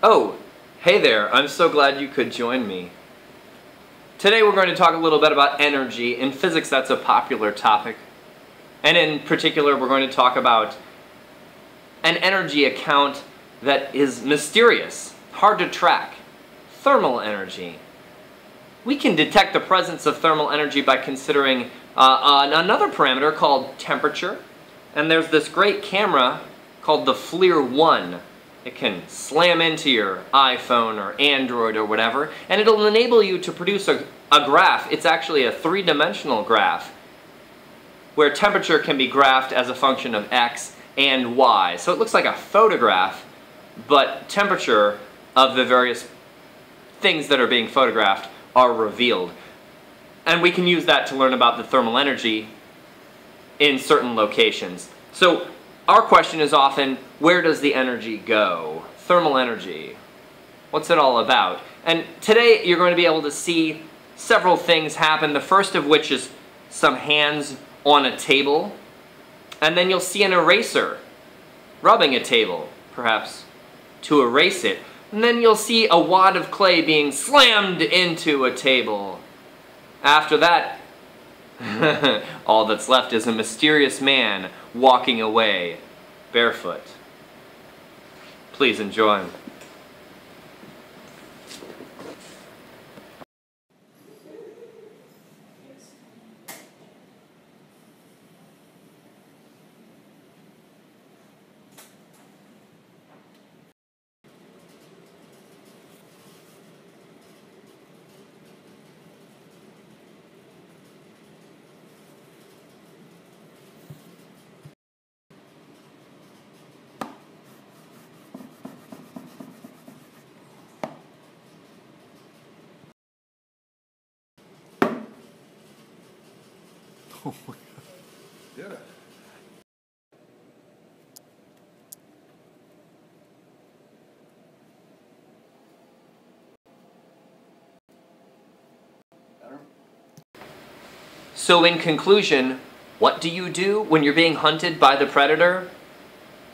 Oh, hey there, I'm so glad you could join me. Today we're going to talk a little bit about energy. In physics that's a popular topic. And in particular we're going to talk about an energy account that is mysterious, hard to track. Thermal energy. We can detect the presence of thermal energy by considering uh, another parameter called temperature. And there's this great camera called the FLIR 1 it can slam into your iPhone or Android or whatever, and it'll enable you to produce a, a graph. It's actually a three-dimensional graph where temperature can be graphed as a function of x and y. So it looks like a photograph, but temperature of the various things that are being photographed are revealed. And we can use that to learn about the thermal energy in certain locations. So our question is often, where does the energy go? Thermal energy. What's it all about? And today you're going to be able to see several things happen, the first of which is some hands on a table, and then you'll see an eraser rubbing a table, perhaps to erase it. And then you'll see a wad of clay being slammed into a table. After that, all that's left is a mysterious man walking away barefoot. Please enjoy. My god. So in conclusion, what do you do when you're being hunted by the predator?